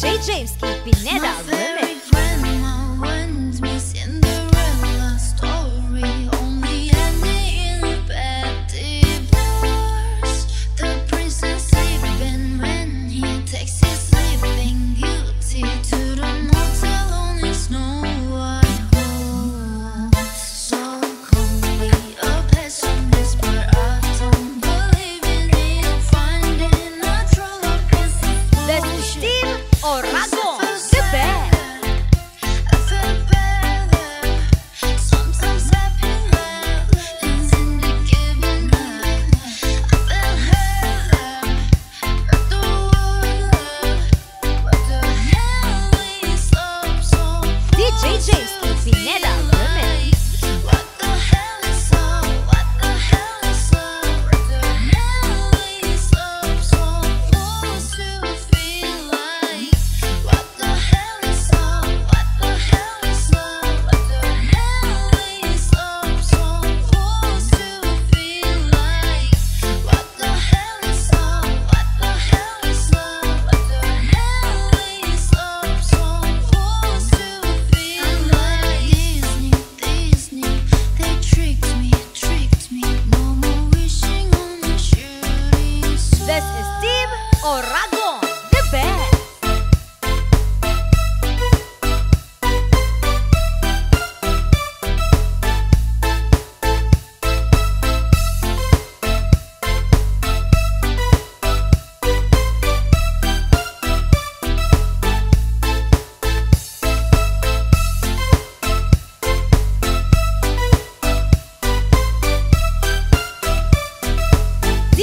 DJ James Pineda Remix.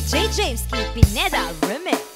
DJ James keeping it a remix.